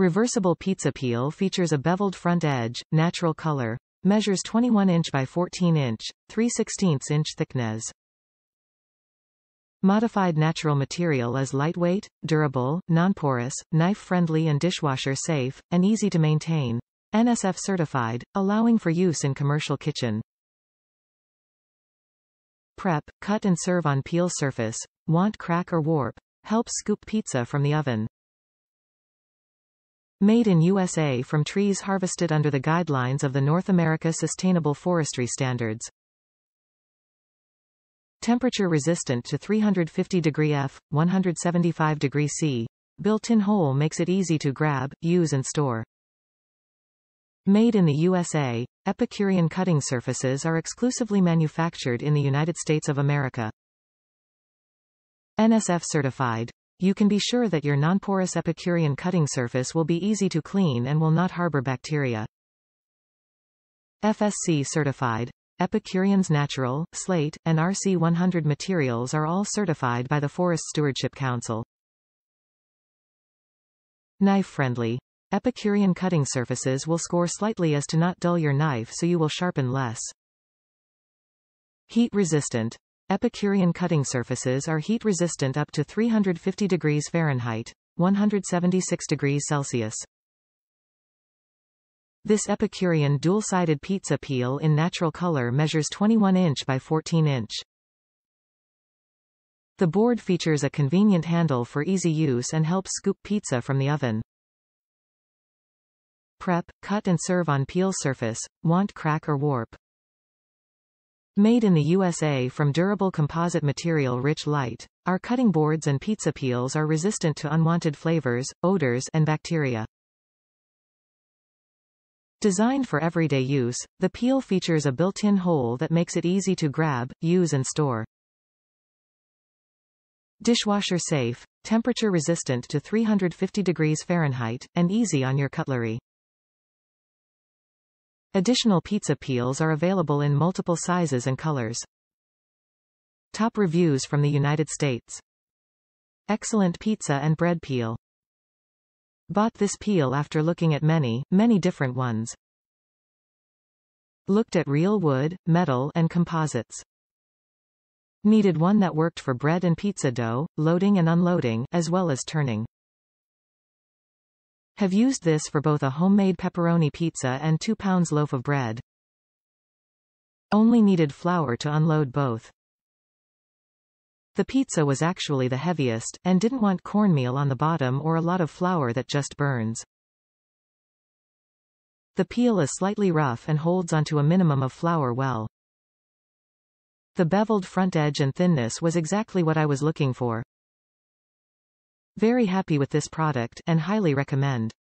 Reversible pizza peel features a beveled front edge, natural color, measures 21 inch by 14 inch, 3 16 inch thickness. Modified natural material is lightweight, durable, non-porous, knife-friendly and dishwasher-safe, and easy to maintain. NSF certified, allowing for use in commercial kitchen. Prep, cut and serve on peel surface, want crack or warp, help scoop pizza from the oven. Made in USA from trees harvested under the guidelines of the North America Sustainable Forestry Standards. Temperature resistant to 350 degree F, 175 degree C. Built-in hole makes it easy to grab, use and store. Made in the USA, Epicurean cutting surfaces are exclusively manufactured in the United States of America. NSF certified. You can be sure that your non-porous Epicurean cutting surface will be easy to clean and will not harbor bacteria. FSC certified. Epicurean's Natural, Slate, and RC 100 materials are all certified by the Forest Stewardship Council. Knife-friendly. Epicurean cutting surfaces will score slightly as to not dull your knife so you will sharpen less. Heat-resistant. Epicurean cutting surfaces are heat-resistant up to 350 degrees Fahrenheit, 176 degrees Celsius. This Epicurean dual-sided pizza peel in natural color measures 21 inch by 14 inch. The board features a convenient handle for easy use and helps scoop pizza from the oven. Prep, cut and serve on peel surface, want crack or warp. Made in the USA from durable composite material Richlite, our cutting boards and pizza peels are resistant to unwanted flavors, odors, and bacteria. Designed for everyday use, the peel features a built-in hole that makes it easy to grab, use and store. Dishwasher safe, temperature resistant to 350 degrees Fahrenheit, and easy on your cutlery. Additional pizza peels are available in multiple sizes and colors. Top reviews from the United States. Excellent pizza and bread peel. Bought this peel after looking at many, many different ones. Looked at real wood, metal, and composites. Needed one that worked for bread and pizza dough, loading and unloading, as well as turning. Have used this for both a homemade pepperoni pizza and 2 pounds loaf of bread. Only needed flour to unload both. The pizza was actually the heaviest, and didn't want cornmeal on the bottom or a lot of flour that just burns. The peel is slightly rough and holds onto a minimum of flour well. The beveled front edge and thinness was exactly what I was looking for. Very happy with this product, and highly recommend.